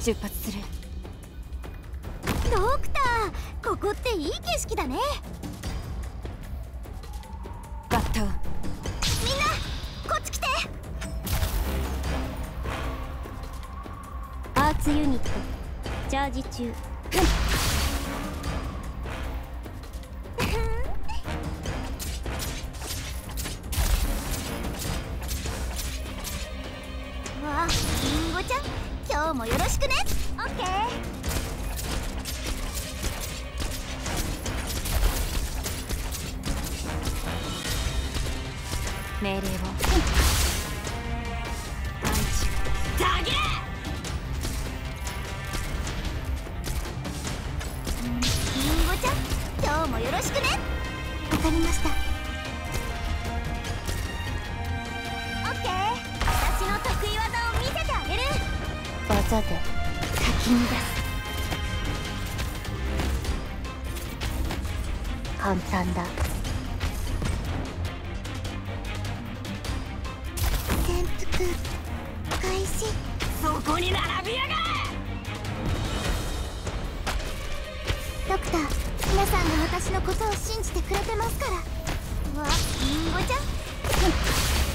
出発する。ドクターここっていい景色だね。バット。みんなこっち来て。アーツユニットチャージ中もよろしくね。オッケー。命令を。技でかき乱す。簡単だ。潜伏開始。そこに並びやがれ。ドクター皆さんが私のことを信じてくれてますから。わりんごちゃん。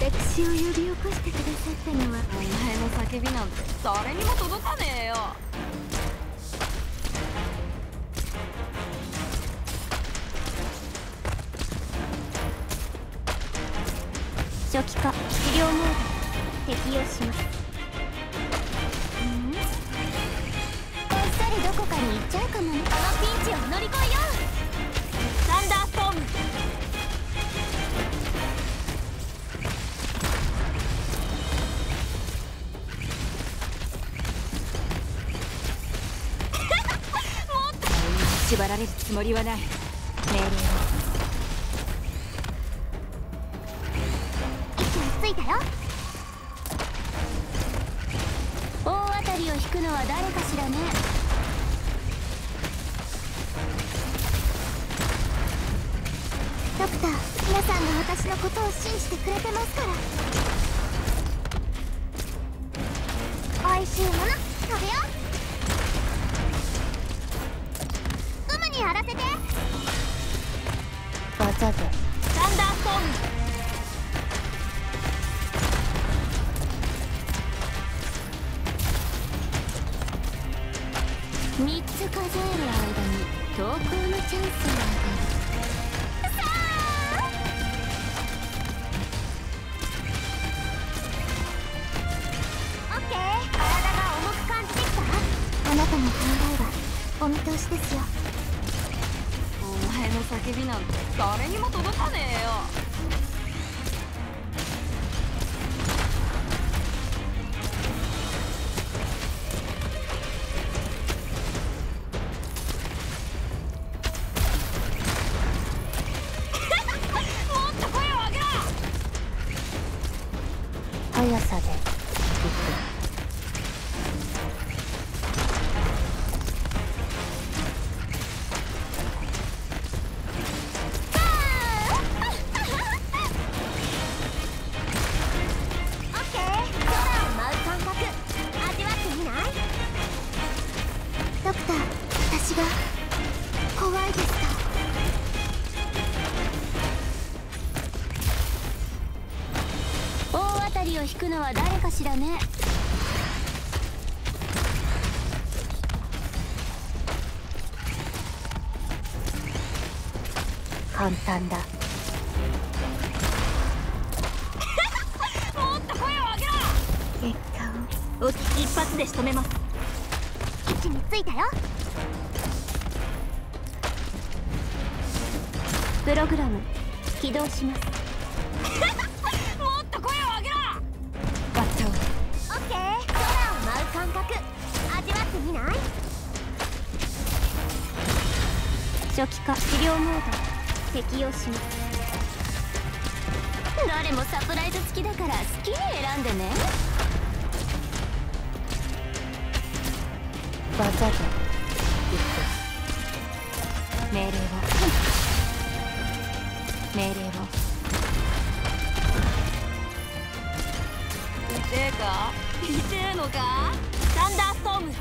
私を呼び起こしてくださったのはお前の叫びなんて誰にも届かねえよ。初期化治療モード適用します。縛られるつもりはない。命令を。位置についたよ。大当たりを引くのは誰かしらね。ドクター皆さんが私のことを信じてくれてますから。美味しいもの食べよう。技でサンダーストーム3つ数える間に投稿のチャンスを与オッケー体が重く感じてきた？あなたの考えはお見通しですよ。叫びなんて誰にも届かねえよ。が怖いですか。く大当たりを引くのは誰かしらね。簡単だ。もっと声を上げろ。結果を。一発で仕留めます。位置についたよプログラム。起動します。もっと声を上げろ！バットオッケー。空を舞う感覚。味わってみない？初期化。治療モード。適用します。どれもサプライズ付きだから好きに選んでね。技で命令を命令を痛えか？痛えのか？サンダーストーム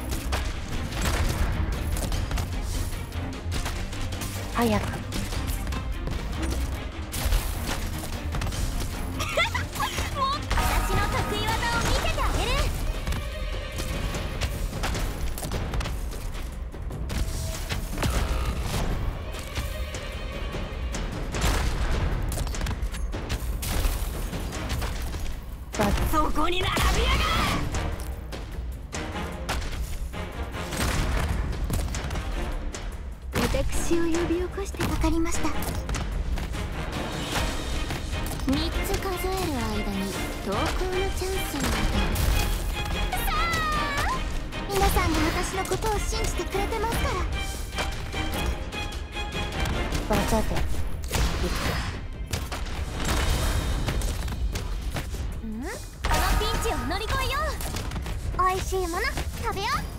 早くそこに並びやが私を呼び起こしてわかりました。3つ数える間に投稿のチャンスを与える。さあ皆さんが私のことを信じてくれてますから。技でうんしいもの食べよう。